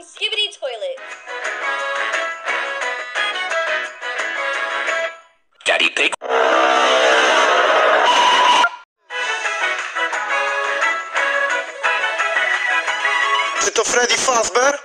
Skibidi toilet. Daddy Pig. Czy to Freddy Fazbear?